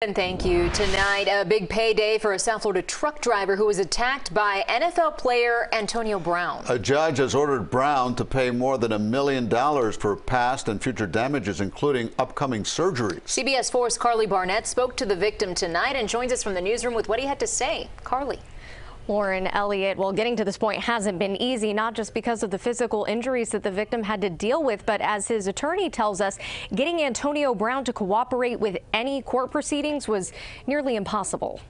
And thank you. Tonight, a big payday for a South Florida truck driver who was attacked by NFL player Antonio Brown. A judge has ordered Brown to pay more than a million dollars for past and future damages, including upcoming surgeries. CBS 4's Karli Barnett spoke to the victim tonight and joins us from the newsroom with what he had to say. Karli. Warren Elliott, well, getting to this point hasn't been easy, not just because of the physical injuries that the victim had to deal with, but as his attorney tells us, getting Antonio Brown to cooperate with any court proceedings was nearly impossible.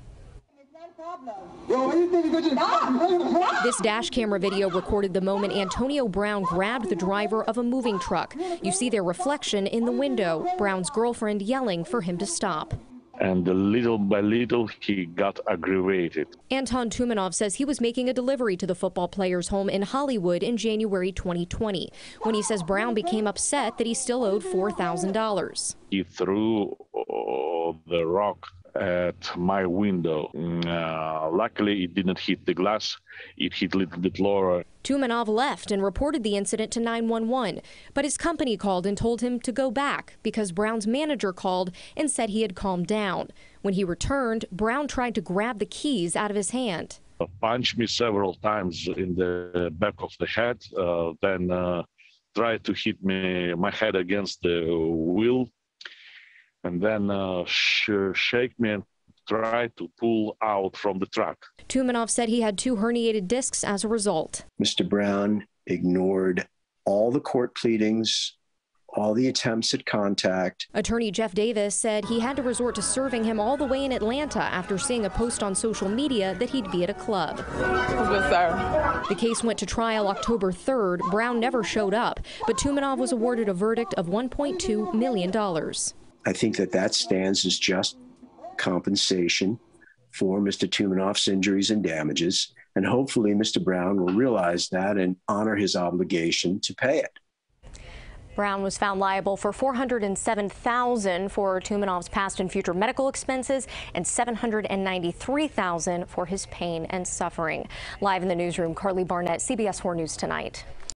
This dash camera video recorded the moment Antonio Brown grabbed the driver of a moving truck. You see their reflection in the window, Brown's girlfriend yelling for him to stop and little by little he got aggravated. Anton Tumanov says he was making a delivery to the football player's home in Hollywood in January 2020 when he says Brown became upset that he still owed $4,000. He threw uh, the rock at my window. Uh, luckily, it didn't hit the glass. It hit a little bit lower. Tumanov left and reported the incident to 911, but his company called and told him to go back because Brown's manager called and said he had calmed down. When he returned, Brown tried to grab the keys out of his hand. Punched me several times in the back of the head, uh, then uh, tried to hit me my head against the wheel and then uh, shake me and try to pull out from the truck. Tumanov said he had two herniated discs as a result. Mr. Brown ignored all the court pleadings, all the attempts at contact. Attorney Jeff Davis said he had to resort to serving him all the way in Atlanta after seeing a post on social media that he'd be at a club. Yes, sir. The case went to trial October 3rd. Brown never showed up, but Tumanov was awarded a verdict of $1.2 million. I think that that stands as just compensation for Mr. Tumanov's injuries and damages. And hopefully, Mr. Brown will realize that and honor his obligation to pay it. Brown was found liable for 407,000 for Tumanov's past and future medical expenses and 793,000 for his pain and suffering. Live in the newsroom, Karli Barnett, CBS 4 News tonight.